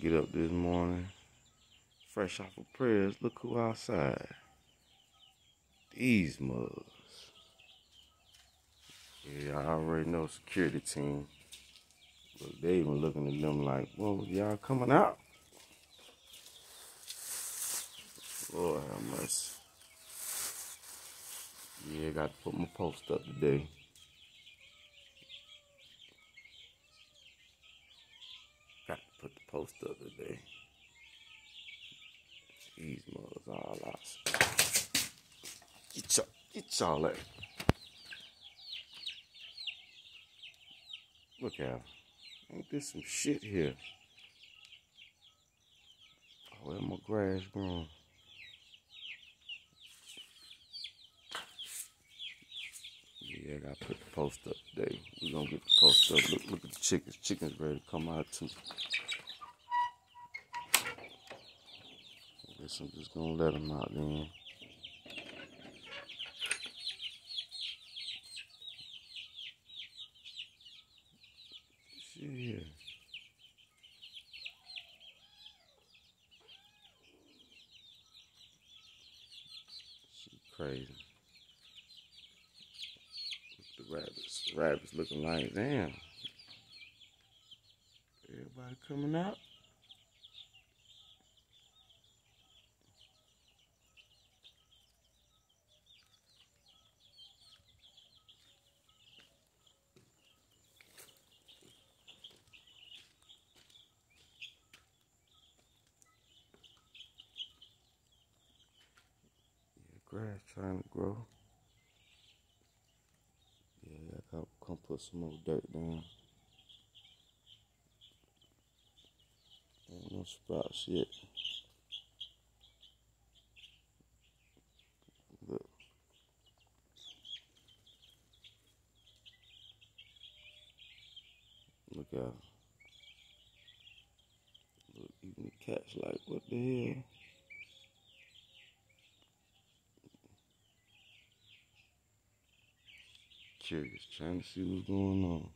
get up this morning, fresh off of prayers. Look who outside. These mugs. Yeah, I already know security team. But they even looking at them like, whoa, y'all coming out? Lord have mercy. Yeah, got to put my post up today. Got to put the post up today. These mugs all out. Get y'all, get y'all. Look out. Ain't this some shit here? Oh, where my grass growing? Yeah, I gotta put the post up today. We're gonna get the post up. Look, look at the chickens. Chickens ready to come out too. I guess I'm just gonna let them out then. Crazy. Look at the The looking like damn. Everybody coming out. Grass trying to grow. Yeah, I gotta come put some more dirt down. Ain't no sprouts yet. Look. Look out. Look, even the cat's like, what the hell? Curious, trying to see what's going on.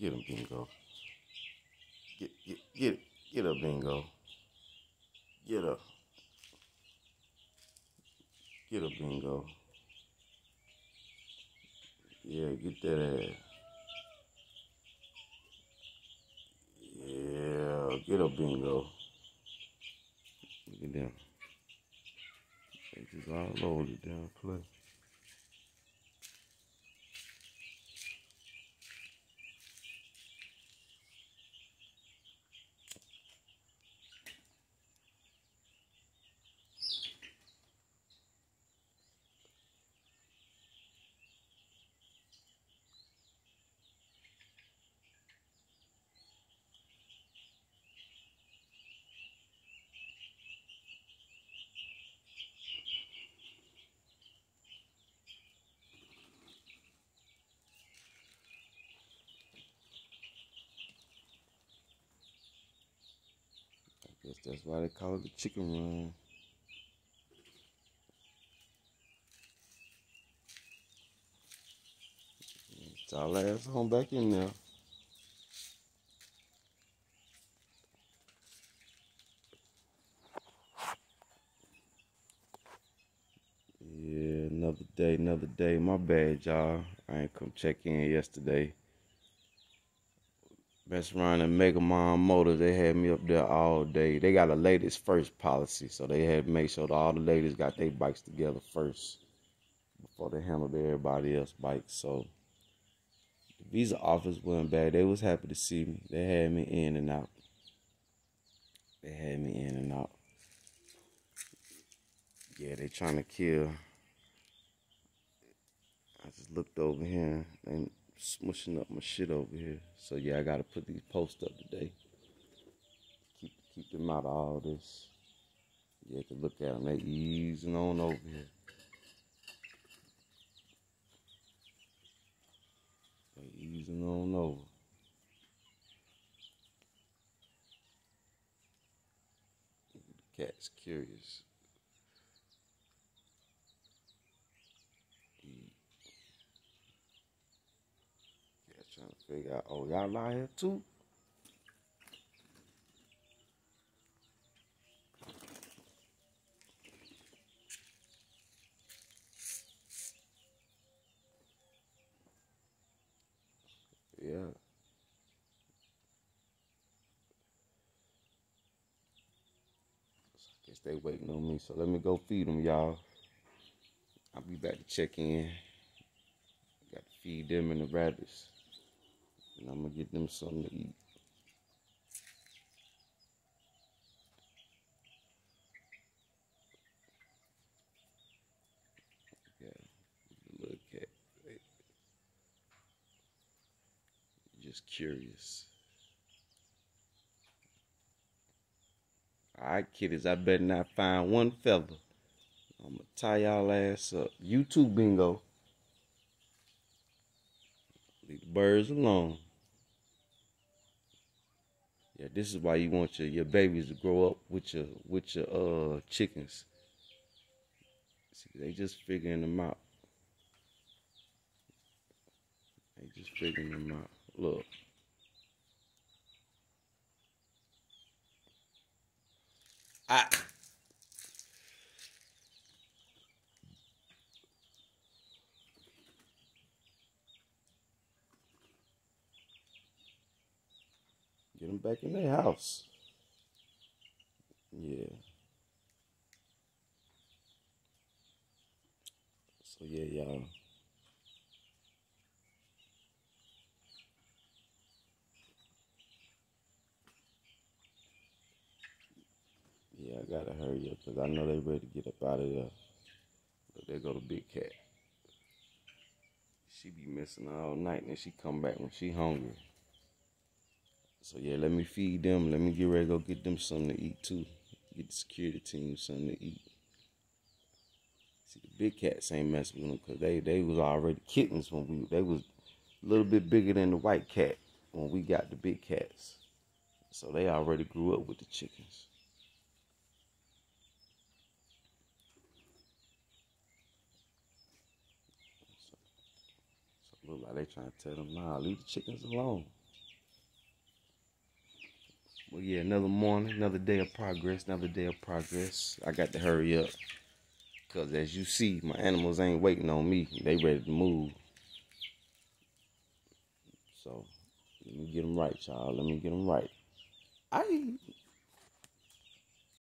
Get him, Bingo. Get, get, get, get up, Bingo. Get up. Get up, Bingo. Yeah, get that ass. Yeah, get up, Bingo. Look them. They just all the damn place. That's why they call it the chicken run. It's all ass on back in there. Yeah, another day, another day. My bad, y'all. I ain't come check in yesterday. Best around and Mega Mom Motors, they had me up there all day. They got a ladies first policy, so they had to make sure that all the ladies got their bikes together first before they handled everybody else's bikes. So the visa office wasn't bad. They was happy to see me. They had me in and out. They had me in and out. Yeah, they trying to kill. I just looked over here and smushing up my shit over here. So yeah, I gotta put these posts up today. Keep keep them out of all this. Yeah, you can look at them. They easing on over here. They easing on over. Cat's curious. Trying to figure out. Oh, y'all here too? Yeah. Guess they waiting on me. So let me go feed them, y'all. I'll be back to check in. Got to feed them and the rabbits. And I'm going to get them something to eat. Just curious. All right, kiddies, I better not find one feather. I'm gonna tie y'all ass up. You bingo. Leave the birds alone. Yeah, this is why you want your, your babies to grow up with your with your uh chickens. See, they just figuring them out. They just figuring them out. Look. I them back in their house. Yeah. So yeah, y'all. Yeah, I gotta hurry up because I know they ready to get up out of there. But there go the big cat. She be missing all night and she come back when she hungry. So yeah, let me feed them. Let me get ready to go get them something to eat too. Get the security team something to eat. See, the big cats ain't messing with them because they, they was already kittens when we, they was a little bit bigger than the white cat when we got the big cats. So they already grew up with the chickens. So, look like they trying to tell them, nah, leave the chickens alone. Yeah, another morning, another day of progress, another day of progress. I got to hurry up. Because as you see, my animals ain't waiting on me. They ready to move. So, let me get them right, y'all. Let me get them right. I